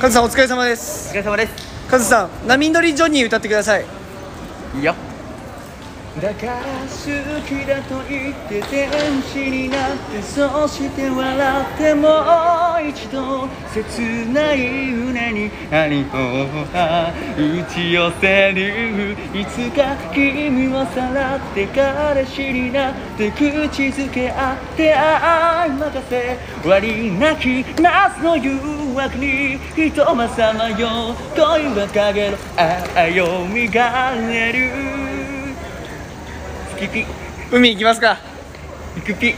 カズさんお疲れ様です。お疲れ様です。カズさん波乗りジョニー歌ってください。いいよ。だから好きだと言って天使になってそして笑ってもう一度切ない胸に何を打ち寄せる。いつか君をさらって彼氏になって口づけ合って愛任せ終わりなき夏の誘惑に人まさまよ恋は陰の愛をみがえる。スキピ海行きますか行くピ